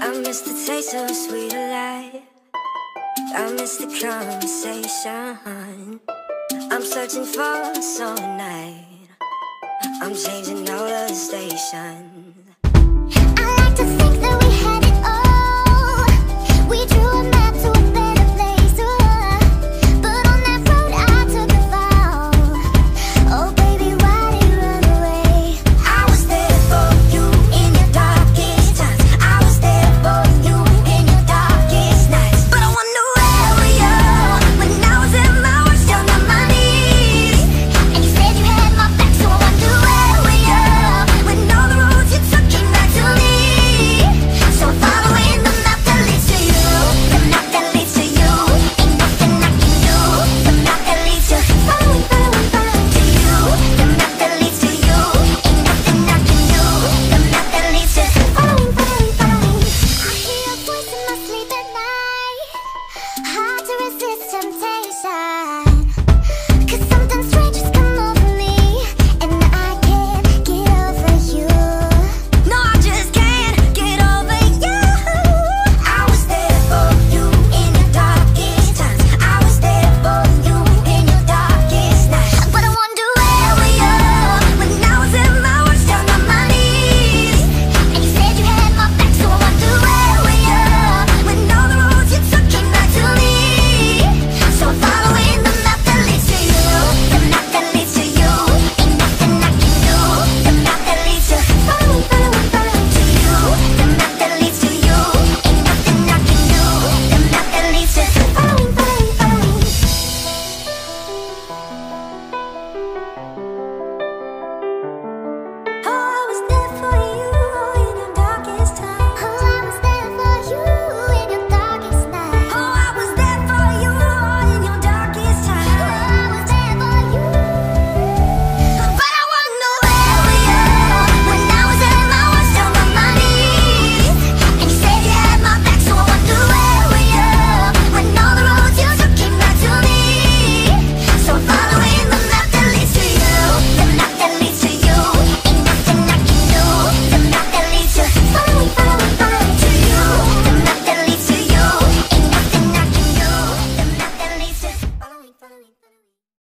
I miss the taste of sweet life. I miss the conversation. I'm searching for some night. I'm changing all the stations.